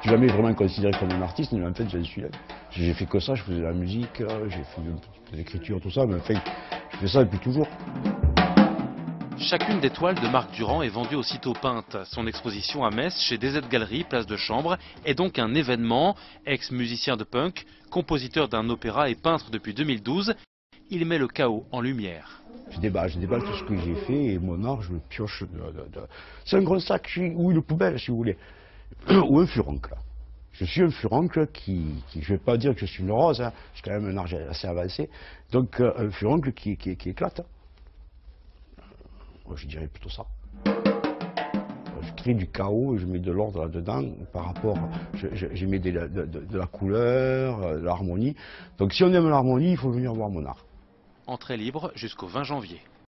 suis jamais vraiment considéré comme un artiste, mais en fait, j'en suis là. J'ai fait que ça, je faisais de la musique, euh, j'ai fait un petit peu d'écriture, tout ça, mais en fait, je fais ça depuis toujours. Chacune des toiles de Marc Durand est vendue aussitôt peinte. Son exposition à Metz, chez DZ Galerie, place de Chambre, est donc un événement. Ex-musicien de punk, compositeur d'un opéra et peintre depuis 2012, il met le chaos en lumière. Je déballe, je déballe tout ce que j'ai fait et mon art, je le pioche. De, de, de... C'est un gros sac ou une poubelle, si vous voulez. ou un furoncle. Je suis un furoncle qui, je ne vais pas dire que je suis une rose, hein. j'ai quand même un art assez avancé. Donc euh, un furoncle qui, éclate. Je dirais plutôt ça. Je crée du chaos, je mets de l'ordre là-dedans par rapport, je, je, je mets de, la couleur, de l'harmonie. Donc si on aime l'harmonie, il faut venir voir mon art. Entrée libre jusqu'au 20 janvier.